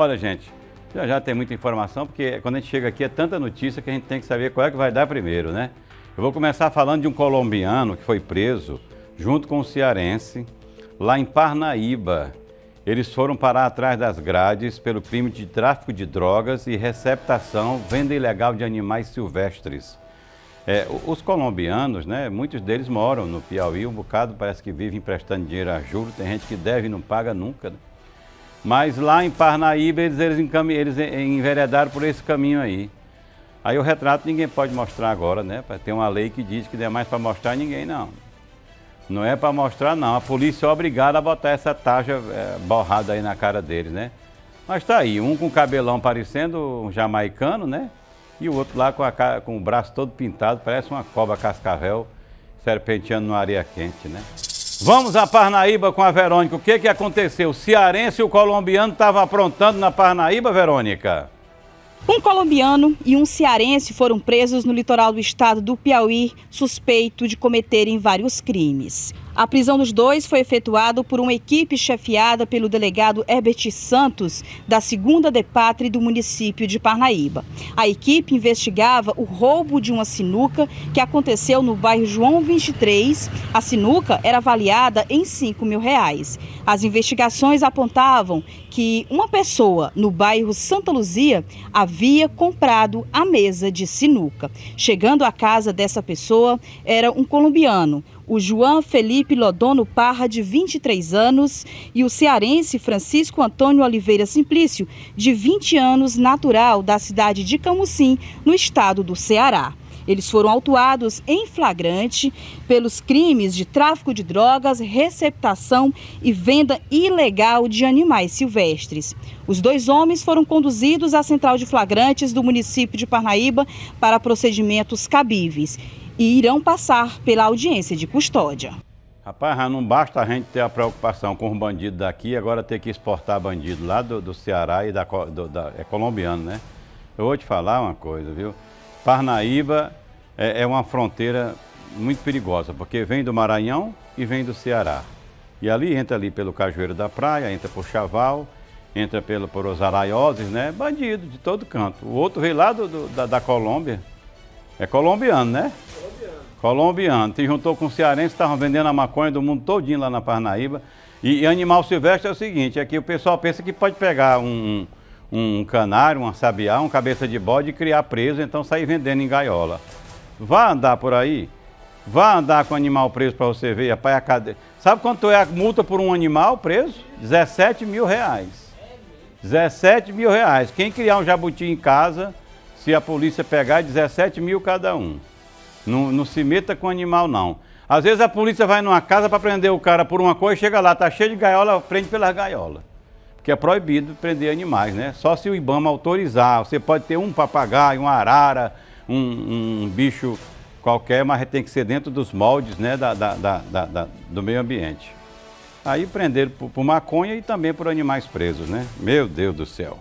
Olha, gente, já já tem muita informação, porque quando a gente chega aqui é tanta notícia que a gente tem que saber qual é que vai dar primeiro, né? Eu vou começar falando de um colombiano que foi preso junto com um cearense lá em Parnaíba. Eles foram parar atrás das grades pelo crime de tráfico de drogas e receptação, venda ilegal de animais silvestres. É, os colombianos, né, muitos deles moram no Piauí, um bocado parece que vive emprestando dinheiro a juros, tem gente que deve e não paga nunca. Né? Mas lá em Parnaíba eles, eles, eles enveredaram por esse caminho aí. Aí o retrato ninguém pode mostrar agora, né? Tem uma lei que diz que não é mais para mostrar ninguém, não. Não é para mostrar, não. A polícia é obrigada a botar essa taxa é, borrada aí na cara deles, né? Mas tá aí, um com cabelão parecendo um jamaicano, né? E o outro lá com, a, com o braço todo pintado, parece uma cobra cascavel serpenteando numa areia quente, né? Vamos a Parnaíba com a Verônica. O que, que aconteceu? O cearense e o colombiano estavam aprontando na Parnaíba, Verônica? Um colombiano e um cearense foram presos no litoral do estado do Piauí, suspeito de cometerem vários crimes. A prisão dos dois foi efetuada por uma equipe chefiada pelo delegado Herbert Santos, da segunda Depatre do município de Parnaíba. A equipe investigava o roubo de uma sinuca que aconteceu no bairro João 23. A sinuca era avaliada em 5 mil reais. As investigações apontavam que uma pessoa no bairro Santa Luzia havia comprado a mesa de sinuca. Chegando à casa dessa pessoa, era um colombiano o João Felipe Lodono Parra, de 23 anos, e o cearense Francisco Antônio Oliveira Simplício, de 20 anos, natural da cidade de Camusim, no estado do Ceará. Eles foram autuados em flagrante pelos crimes de tráfico de drogas, receptação e venda ilegal de animais silvestres. Os dois homens foram conduzidos à central de flagrantes do município de Parnaíba para procedimentos cabíveis e irão passar pela audiência de custódia. Rapaz, não basta a gente ter a preocupação com os bandidos daqui, agora ter que exportar bandido lá do, do Ceará e da, do, da, é colombiano, né? Eu vou te falar uma coisa, viu? Parnaíba é, é uma fronteira muito perigosa, porque vem do Maranhão e vem do Ceará. E ali entra ali pelo Cajueiro da Praia, entra por Chaval, entra pelo, por os Araioses, né? Bandido de todo canto. O outro veio lá do, do da, da Colômbia. É colombiano, né? Colombiano. Se juntou com cearense, estavam vendendo a maconha do mundo todinho lá na Parnaíba. E, e, animal silvestre é o seguinte, é que o pessoal pensa que pode pegar um, um canário, uma sabiá, um cabeça de bode e criar preso, então sair vendendo em gaiola. Vá andar por aí, vá andar com animal preso para você ver, rapaz, a cadeia. Sabe quanto é a multa por um animal preso? 17 mil reais. 17 mil reais. Quem criar um jabuti em casa, se a polícia pegar, é 17 mil cada um. Não, não se meta com animal, não. Às vezes a polícia vai numa casa para prender o cara por uma coisa, chega lá, tá cheio de gaiola, prende pela gaiola. Porque é proibido prender animais, né? Só se o Ibama autorizar. Você pode ter um papagaio, uma arara, um, um bicho qualquer, mas tem que ser dentro dos moldes né, da, da, da, da do meio ambiente. Aí prenderam por, por maconha e também por animais presos, né? Meu Deus do céu.